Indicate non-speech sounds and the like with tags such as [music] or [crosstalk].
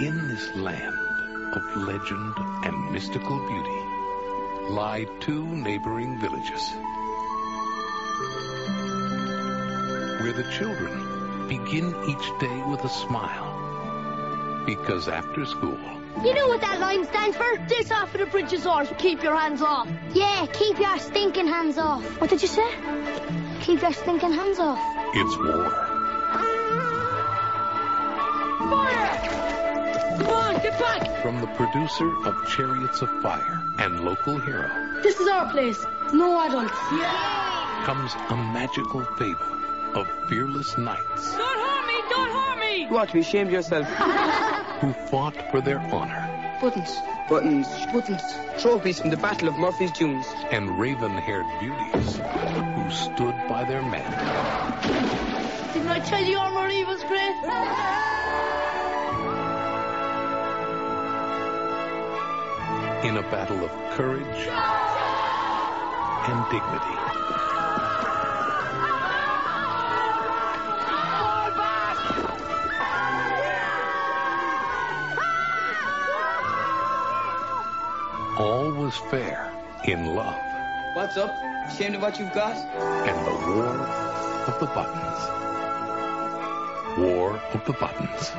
In this land of legend and mystical beauty lie two neighboring villages where the children begin each day with a smile because after school You know what that line stands for? This off of the bridge is ours. Keep your hands off. Yeah, keep your stinking hands off. What did you say? Keep your stinking hands off. it's war. Get back. From the producer of Chariots of Fire and local hero This is our place. No adults. Yeah! Comes a magical fable of fearless knights Don't harm me. Don't harm me. You ought to be ashamed yourself. [laughs] who fought for their honor Buttons. Buttons. Buttons. Trophies from the Battle of Murphy's Dunes. and raven-haired beauties who stood by their men. Didn't I tell you our Marie was great? In a battle of courage and dignity. All was fair in love What's up? Ashamed of what you've got? and the war of the buttons. War of the buttons.